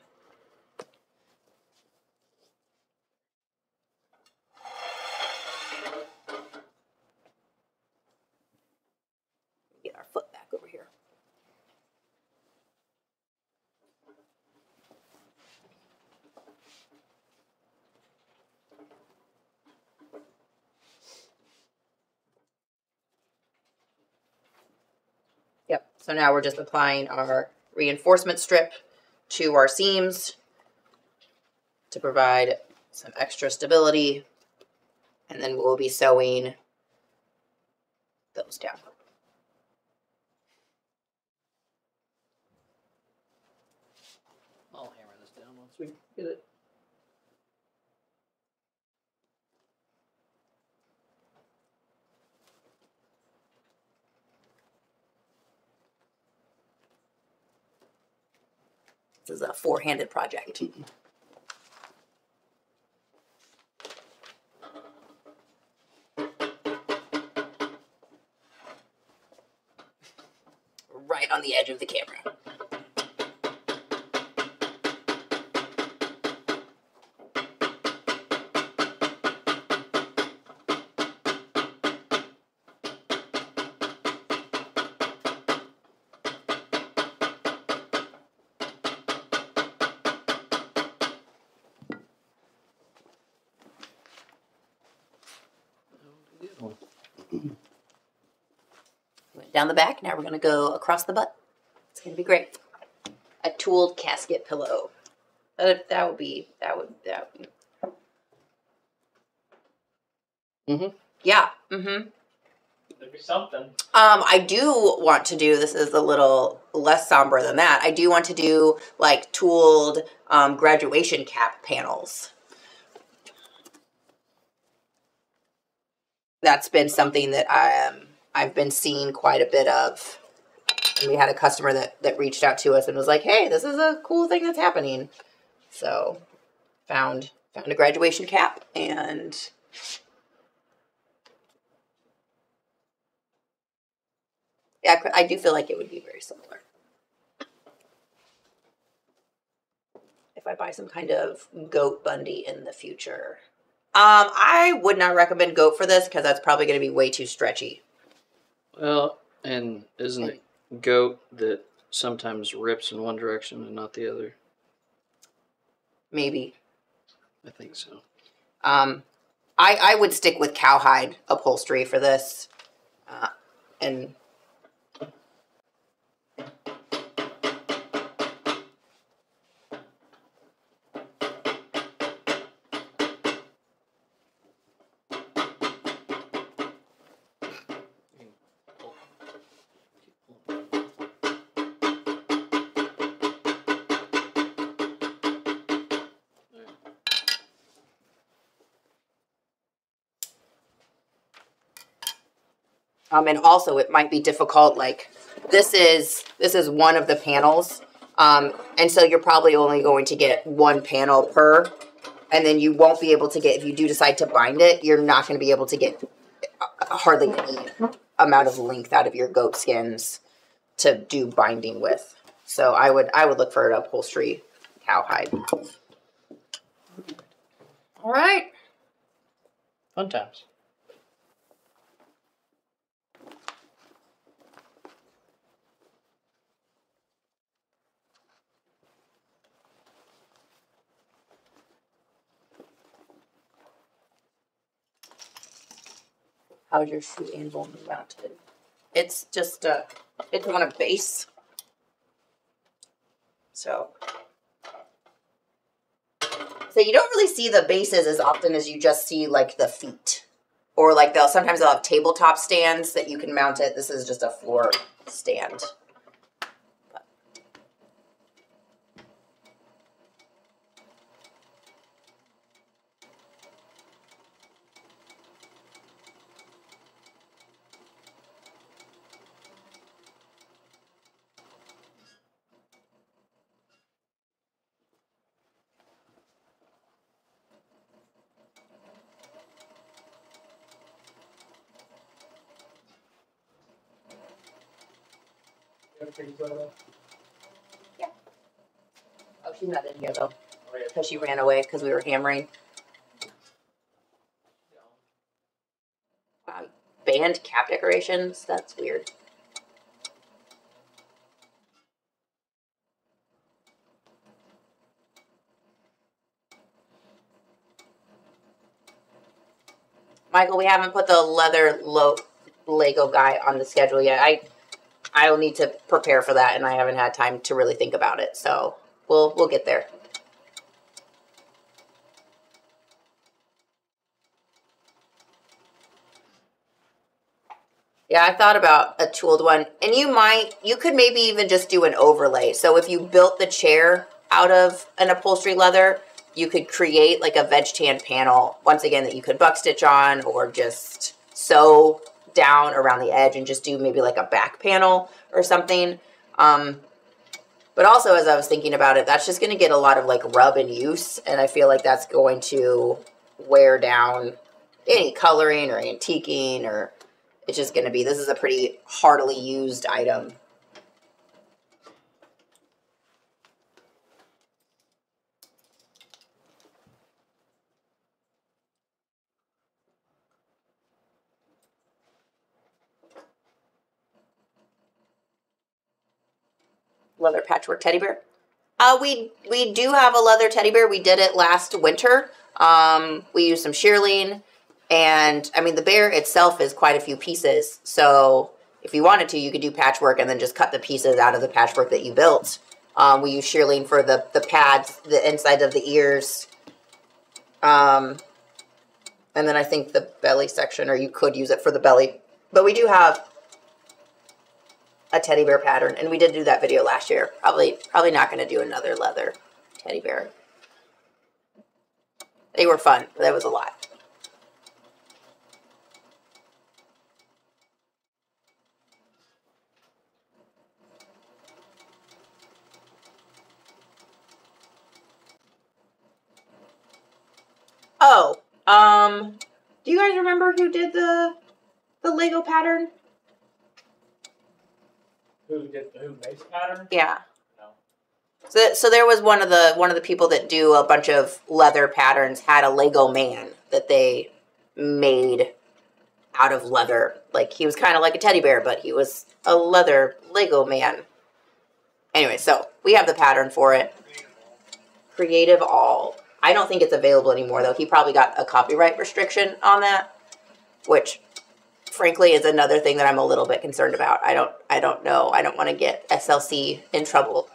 Speaker 2: get our foot back over here. Yep. So now we're just applying our reinforcement strip to our seams to provide some extra stability. And then we'll be sewing those down.
Speaker 1: I'll hammer this down once we get it.
Speaker 2: This is a four-handed project. Right on the edge of the camera. Down the back. Now we're going to go across the butt. It's going to be great. A tooled casket pillow. That that would be that would that. Would,
Speaker 1: Mhm.
Speaker 2: Yeah. Mm-hmm.
Speaker 3: There'd be something.
Speaker 2: Um, I do want to do this is a little less somber than that. I do want to do like tooled um, graduation cap panels. That's been something that I um, I've been seeing quite a bit of. And we had a customer that that reached out to us and was like, "Hey, this is a cool thing that's happening." So, found found a graduation cap and Yeah, I do feel like it would be very similar. If I buy some kind of goat Bundy in the future. Um, I would not recommend goat for this because that's probably going to be way too stretchy.
Speaker 1: Well, and isn't it goat that sometimes rips in one direction and not the other?
Speaker 2: Maybe.
Speaker 1: I think so.
Speaker 2: Um, I I would stick with cowhide upholstery for this, uh, and um, and also it might be difficult. Like this is this is one of the panels, um, and so you're probably only going to get one panel per, and then you won't be able to get if you do decide to bind it. You're not going to be able to get uh, hardly any amount of length out of your goat skins to do binding with. So I would I would look for an upholstery cowhide. All right.
Speaker 1: Fun times.
Speaker 2: How's your shoe anvil mounted? It's just a, it's on a base. So So you don't really see the bases as often as you just see like the feet. Or like they'll sometimes they'll have tabletop stands that you can mount it. This is just a floor stand. Oh, she's not in here though. Because she ran away because we were hammering. Wow, band cap decorations? That's weird. Michael, we haven't put the leather Lego guy on the schedule yet. I I will need to prepare for that, and I haven't had time to really think about it. So we'll we'll get there. Yeah, I thought about a tooled one, and you might you could maybe even just do an overlay. So if you built the chair out of an upholstery leather, you could create like a veg tan panel once again that you could buck stitch on or just sew down around the edge and just do maybe like a back panel or something. Um, but also, as I was thinking about it, that's just going to get a lot of like rub and use, and I feel like that's going to wear down any coloring or antiquing, or it's just going to be this is a pretty heartily used item. Leather patchwork teddy bear. Uh, we we do have a leather teddy bear. We did it last winter. Um, we used some shearling, and I mean the bear itself is quite a few pieces. So if you wanted to, you could do patchwork and then just cut the pieces out of the patchwork that you built Um, we use shearling for the the pads, the inside of the ears. Um, and then I think the belly section, or you could use it for the belly. But we do have a teddy bear pattern, and we did do that video last year. Probably, probably not going to do another leather teddy bear. They were fun. That was a lot. Oh, um, do you guys remember who did the the Lego pattern?
Speaker 3: Who did who makes pattern?
Speaker 2: Yeah.
Speaker 3: No.
Speaker 2: So, so there was one of the one of the people that do a bunch of leather patterns had a Lego man that they made out of leather. Like he was kind of like a teddy bear, but he was a leather Lego man. Anyway, so we have the pattern for it. Creative All. I don't think it's available anymore though. He probably got a copyright restriction on that, which frankly is another thing that I'm a little bit concerned about. I don't I don't know. I don't want to get SLC in trouble.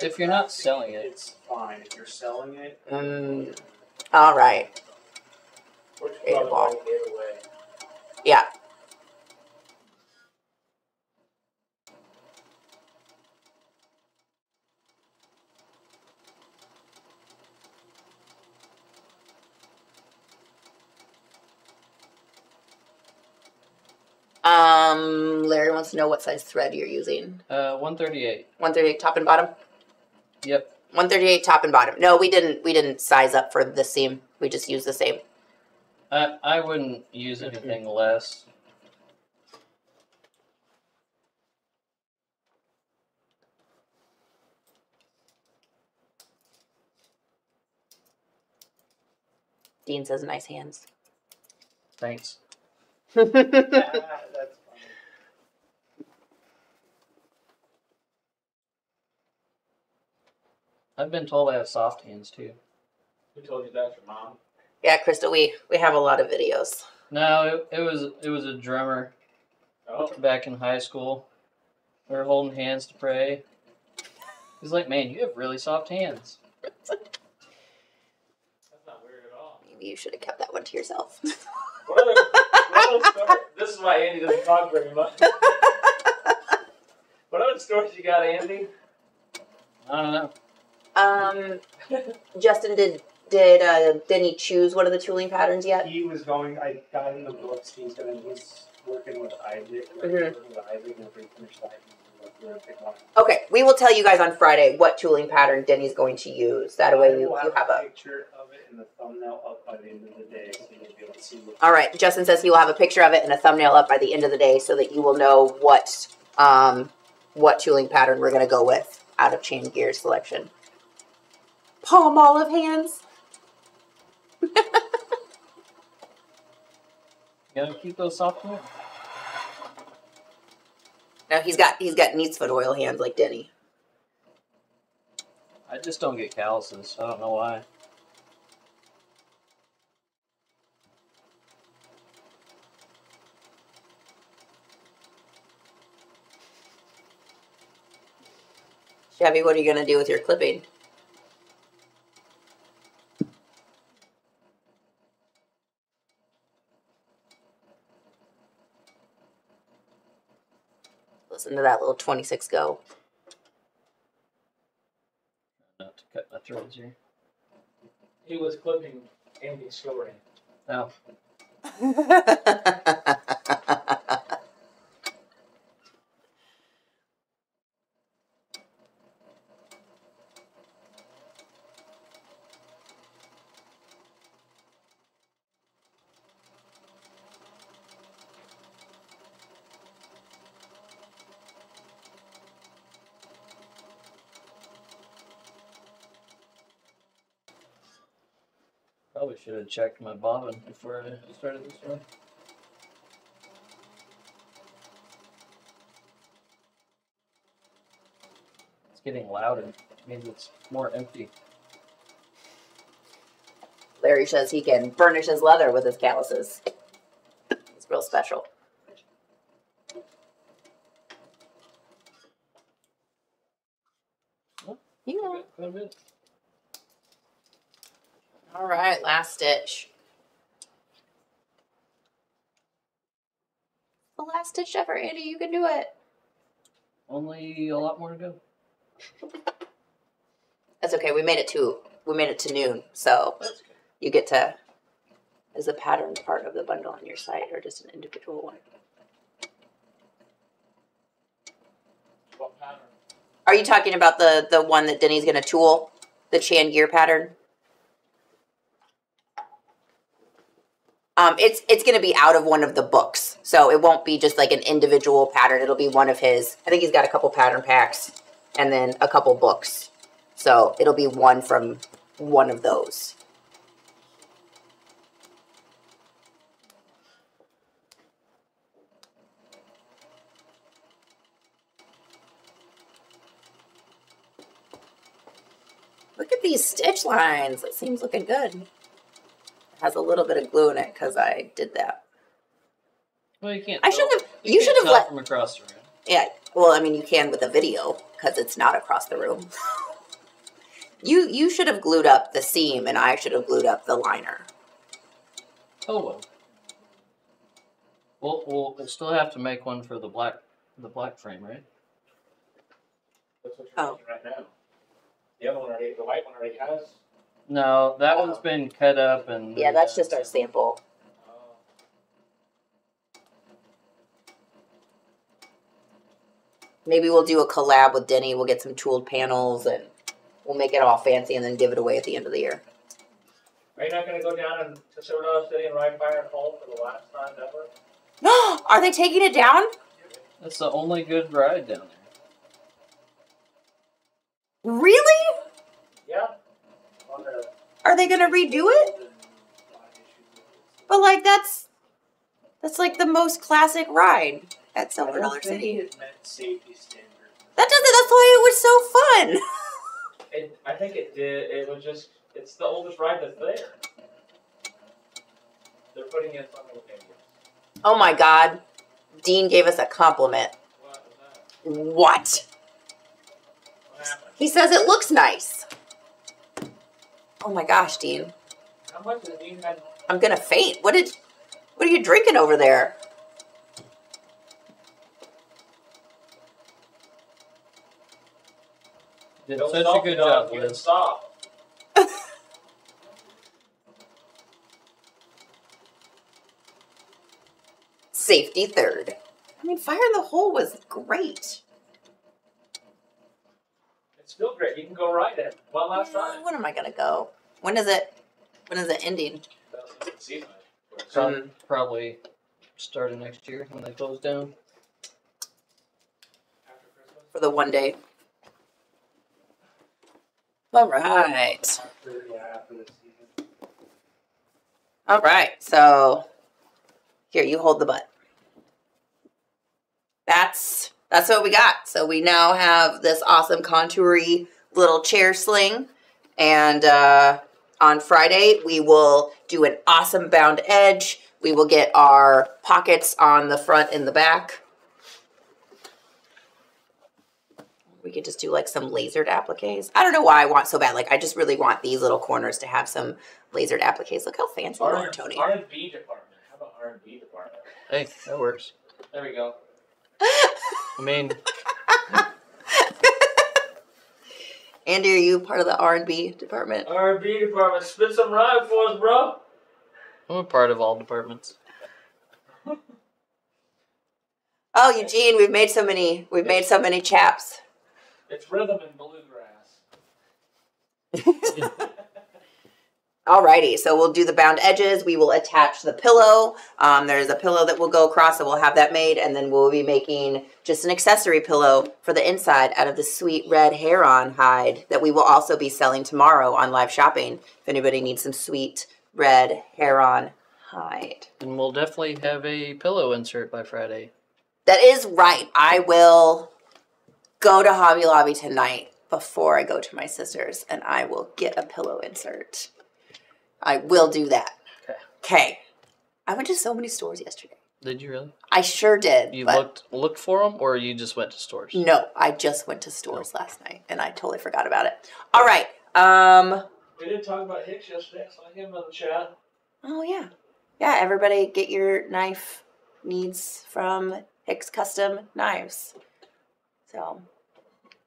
Speaker 1: If you're not selling it,
Speaker 5: it's fine. If you're selling it,
Speaker 2: Mm, all right.
Speaker 3: Probably away.
Speaker 2: Yeah. Um, Larry wants to know what size thread you're using.
Speaker 1: uh, 138.
Speaker 2: 138 top and bottom?
Speaker 1: Yep.
Speaker 2: 138 top and bottom. No, we didn't we didn't size up for the seam. We just used the same.
Speaker 1: I I wouldn't use anything less.
Speaker 2: Dean says nice hands.
Speaker 1: Thanks.
Speaker 5: That's fine.
Speaker 1: I've been told I have soft hands too.
Speaker 3: Who told you that? Your mom?
Speaker 2: Yeah, Krista, we we have a lot of videos.
Speaker 1: No, it, it was it was a drummer
Speaker 3: Oh,
Speaker 1: back in high school. We were holding hands to pray. He's like, "Man, you have really soft hands."
Speaker 3: that's not weird at all.
Speaker 2: Maybe you should have kept that one to yourself.
Speaker 3: What other, what other story? This is why Andy doesn't talk very much. What other stories you got, Andy?
Speaker 1: I don't know.
Speaker 2: um, Justin did did uh, didn't he choose one of the tooling patterns yet?
Speaker 5: He was going. I got him the books. He's gonna. He's working with Isaac. Like,
Speaker 2: Mhm.
Speaker 5: Working with Isaac, and if we finish that, we're gonna pick one.
Speaker 2: Okay, we will tell you guys on Friday what tooling pattern Denny's going to use. That way you, you have a.
Speaker 5: picture of it and the thumbnail up by the end of the day, so you'll be able to see.
Speaker 2: All right, Justin says he will have a picture of it and a thumbnail up by the end of the day, so that you will know what um what tooling pattern we're gonna go with out of Chan Geer selection. Palmolive hands.
Speaker 1: You gotta keep those soft hands.
Speaker 2: No, he's got he's got neatsfoot oil hands like Denny.
Speaker 1: I just don't get calluses. I don't know why.
Speaker 2: Chevy, what are you gonna do with your clipping? Listen to that little 26 go.
Speaker 1: Not to cut my threads here.
Speaker 3: He was clipping Andy's story.
Speaker 1: No. Oh. Probably should have checked my bobbin before I started this one. It's getting louder. It means it's more empty.
Speaker 2: Larry says he can burnish his leather with his calluses. It's real special. You know.
Speaker 1: Quite a bit.
Speaker 2: All right, last stitch. Last Andy. You can do it.
Speaker 1: Only a lot more to go.
Speaker 2: That's okay. We made it to we made it to noon, so you get to. Is the pattern part of the bundle on your site, or just an individual one?
Speaker 3: What pattern?
Speaker 2: Are you talking about the the one that Denny's gonna tool, the Chan Geer pattern? Um, it's it's gonna be out of one of the books, so it won't be just like an individual pattern. It'll be one of his. I think he's got a couple pattern packs, and then a couple books. So it'll be one from one of those. Look at these stitch lines. It seems looking good. It has a little bit of glue in it because I did that.
Speaker 1: Well, you can't.
Speaker 2: I shouldn't have- you
Speaker 1: can't
Speaker 2: should have let-
Speaker 1: from across the room.
Speaker 2: Yeah, well, I mean, you can with a video because it's not across the room. you you should have glued up the seam, and I should have glued up the liner.
Speaker 1: Oh well. We'll we'll we'll still have to make one for the black the black frame, right?
Speaker 3: That's what you're
Speaker 2: Oh.
Speaker 3: making right now. The other one already, the white one already has.
Speaker 1: No, that
Speaker 2: Oh.
Speaker 1: one's been cut up and.
Speaker 2: Yeah, that's just our sample. Maybe we'll do a collab with Denny. We'll get some tooled panels, and we'll make it all fancy, and then give it away at the end of the year.
Speaker 3: Are you not going to go down and to Silver City and ride Fire and Home for the last time ever? No!
Speaker 2: Are they taking it down?
Speaker 1: That's the only good ride down there.
Speaker 2: Really?
Speaker 3: Yeah. On the
Speaker 2: Are they gonna redo it? But like that's that's like the most classic ride at Silver Dollar City.
Speaker 5: Safety.
Speaker 2: That doesn't. That's why it was so fun.
Speaker 3: It, I think it did. It was just. It's the oldest ride that's there. They're putting in something with India.
Speaker 2: Oh my God, Dean gave us a compliment.
Speaker 3: What?
Speaker 2: What?
Speaker 3: What?
Speaker 2: He says it looks nice. Oh my gosh, Dean,
Speaker 3: How much did Dean had?
Speaker 2: I'm gonna faint. What did? What are you drinking over there?
Speaker 1: Did
Speaker 3: Don't
Speaker 1: such a good job,
Speaker 3: You
Speaker 1: Liz.
Speaker 3: stop.
Speaker 2: Safety third. I mean, fire in the hole was great.
Speaker 3: It's still great. You can go ride it one last
Speaker 2: Yeah,
Speaker 3: time.
Speaker 2: When am I gonna go? When is it? When is it ending?
Speaker 3: That's the season.
Speaker 1: Prob-
Speaker 2: Mm.
Speaker 1: Probably starting next year when they close down.
Speaker 2: For the one day. All right.
Speaker 5: After, yeah, after the season.
Speaker 2: All right. So here, you hold the butt. That's that's what we got. So we now have this awesome contoury little chair sling, and uh, on Friday we will do an awesome bound edge. We will get our pockets on the front and the back. We could just do like some lasered appliques. I don't know why I want so bad. Like I just really want these little corners to have some lasered appliques. Look how fancy you are, Tony.
Speaker 3: R and B department. How about R and B department?
Speaker 1: Hey, that works.
Speaker 3: There we go.
Speaker 1: I mean,
Speaker 2: Andy, are you part of the R and B department?
Speaker 3: R and B department. Spit some rhyme for us, bro.
Speaker 1: I'm a part of all departments.
Speaker 2: Oh, Eugene, we've made so many. We've made so many chaps.
Speaker 3: It's rhythm and bluegrass.
Speaker 2: Alrighty, so we'll do the bound edges. We will attach the pillow. Um, there's a pillow that will go across, so we'll have that made, and then we'll be making just an accessory pillow for the inside out of the sweet red heron hide that we will also be selling tomorrow on live shopping. If anybody needs some sweet red heron hide.
Speaker 1: And we'll definitely have a pillow insert by Friday.
Speaker 2: That is right. I will go to Hobby Lobby tonight before I go to my sister's and I will get a pillow insert. I will do that.
Speaker 1: Okay.
Speaker 2: Okay. I went to so many stores yesterday.
Speaker 1: Did you really?
Speaker 2: I sure did.
Speaker 1: You
Speaker 2: but
Speaker 1: looked looked for them, or you just went to stores?
Speaker 2: No, I just went to stores last night and I totally forgot about it. All right. Um.
Speaker 3: We did talk about Hicks yesterday. I saw him in the chat.
Speaker 2: Oh yeah, yeah. Everybody, get your knife needs from Hicks Custom Knives. So,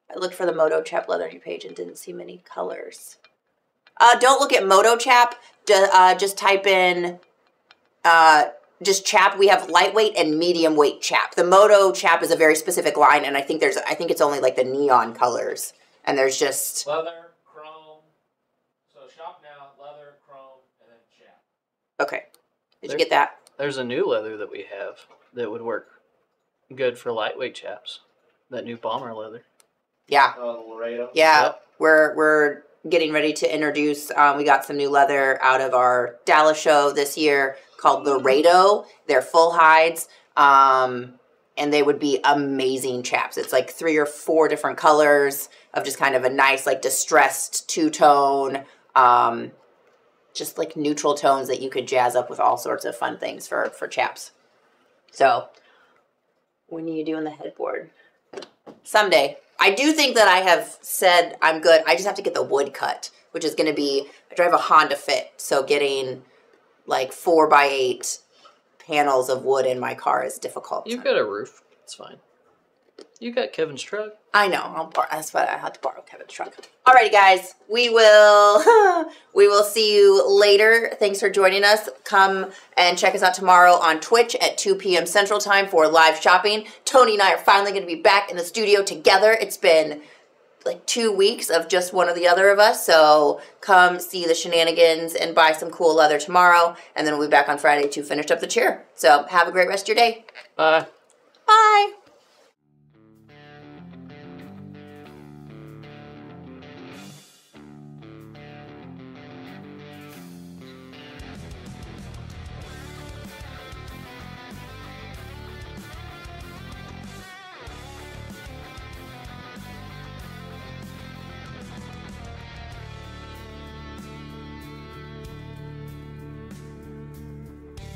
Speaker 2: I looked for the Moto Chap leather page and didn't see many colors. Uh, don't look at Moto Chap. Uh, just type in, uh, just chap. We have lightweight and medium weight chap. The Moto Chap is a very specific line, and I think there's, I think it's only like the neon colors, and there's just
Speaker 3: Leather, chrome. So shop now, leather, chrome, and then chat.
Speaker 2: okay. Did you get that?
Speaker 1: There's a new leather that we have that would work good for lightweight chaps. That new bomber leather.
Speaker 2: Yeah.
Speaker 3: Oh, the Laredo.
Speaker 2: Yeah,
Speaker 1: Yep.
Speaker 2: we're we're getting ready to introduce. Um, we got some new leather out of our Dallas show this year called Laredo. They're full hides, um, and they would be amazing chaps. It's like three or four different colors of just kind of a nice, like distressed two tone. Um, just like neutral tones that you could jazz up with all sorts of fun things for for chaps. So, when are you doing the headboard? Someday. I do think that I have said I'm good. I just have to get the wood cut, which is going to be. I drive a Honda Fit, so getting like four by eight panels of wood in my car is difficult.
Speaker 1: You've got a roof. It's fine. You got Kevin's truck.
Speaker 2: I know. I'll that's why I had to borrow Kevin's truck. Alrighty, guys. We will we will see you later. Thanks for joining us. Come and check us out tomorrow on Twitch at 2 p.m. Central Time for live shopping. Tony and I are finally going to be back in the studio together. It's been like two weeks of just one or the other of us. So come see the shenanigans and buy some cool leather tomorrow. And then we'll be back on Friday to finish up the chair. So have a great rest of your day.
Speaker 1: Bye.
Speaker 2: Bye.